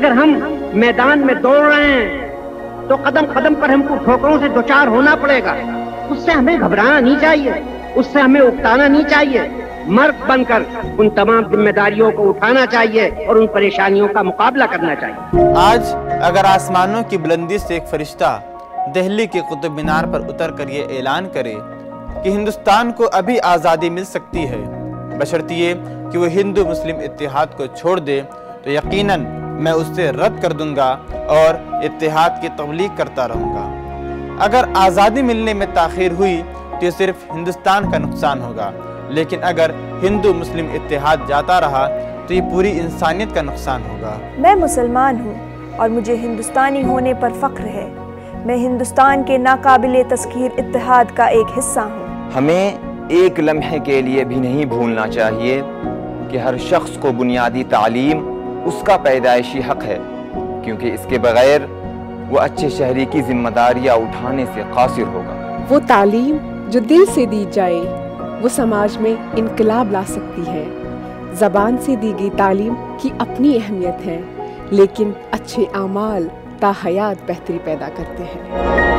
اگر ہم میدان میں دوڑ رہے ہیں، تو قدم قدم پر ہم کو ٹھوکروں سے دوچار ہونا پڑے گا۔ اس سے ہمیں گھبرانا نہیں چاہیے۔ اس سے ہمیں اکتانا نہیں چاہیے۔ مرد بن کر ان تمام ذمہ داریوں کو اٹھانا چاہیے اور ان پریشانیوں کا مقابلہ کرنا چاہیے۔ آج اگر آسمانوں کی بلندی سے ایک فرشتہ دہلی کے قطب مینار پر اتر کر یہ اعلان کرے کہ ہندوستان کو ابھی آزادی مل سکتی ہے بشرط یہ کہ وہ ہندو مسلم اتحاد کو چھوڑ دے، تو یقیناً میں اس سے رد کر دوں گا اور اتحاد کی تبلیغ کرتا رہوں گا۔ اگر آزادی ملنے میں تاخیر ہوئی تو یہ صرف ہندوستان کا نقصان ہوگا لیکن اگر ہندو مسلم اتحاد جاتا رہا تو یہ پوری انسانیت کا نقصان ہوگا۔ میں مسلمان ہوں اور مجھے ہندوستانی ہونے پر فخر ہے۔ میں ہندوستان کے ناقابل تذکیر اتحاد کا ایک حصہ ہوں۔ ہمیں ایک لمحے کے لیے بھی نہیں بھولنا چاہیے کہ ہر شخص کو بنیادی تعلیم اس کا پیدائشی حق ہے، کیونکہ اس کے بغیر وہ اچھے شہری کی ذمہ داریاں اٹھانے سے قاصر ہوگا۔ وہ تعلیم جو دل سے دی جائے، وہ سماج میں انقلاب لا سکتی ہے۔ زبان سے دی گئی تعلیم کی اپنی اہمیت ہے، لیکن اچھے اعمال تا حیات بہتری پیدا کرتے ہیں۔